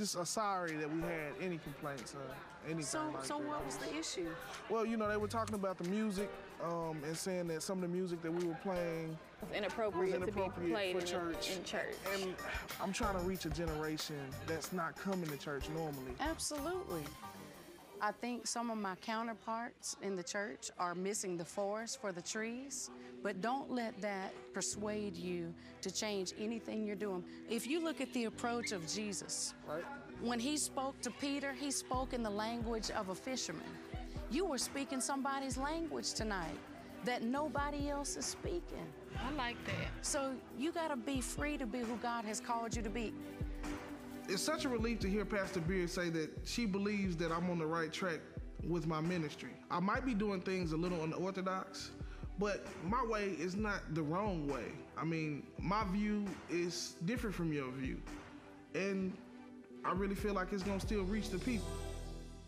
just uh, sorry that we had any complaints or anything So, like so that. what was the issue? Well, you know, they were talking about the music um, and saying that some of the music that we were playing was inappropriate, was inappropriate to be played for in, church. in church. And I'm trying to reach a generation that's not coming to church normally. Absolutely. I think some of my counterparts in the church are missing the forest for the trees, but don't let that persuade you to change anything you're doing. If you look at the approach of Jesus, Right? when he spoke to Peter, he spoke in the language of a fisherman. You were speaking somebody's language tonight that nobody else is speaking. I like that. So you got to be free to be who God has called you to be. It's such a relief to hear Pastor Biard say that she believes that I'm on the right track with my ministry. I might be doing things a little unorthodox, but my way is not the wrong way. I mean, my view is different from your view. And I really feel like it's gonna still reach the people.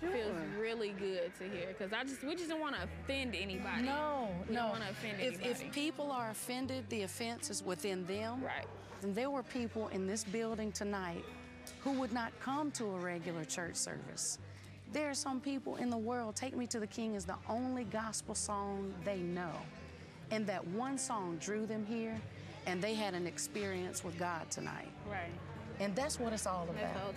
Feels really good to hear because I just we just don't want to offend anybody. No, we no. don't want to offend if, anybody. if people are offended, the offense is within them. Right. And there were people in this building tonight who would not come to a regular church service. There are some people in the world, Take Me to the King is the only gospel song they know. And that one song drew them here, and they had an experience with God tonight. right, And that's what it's all about.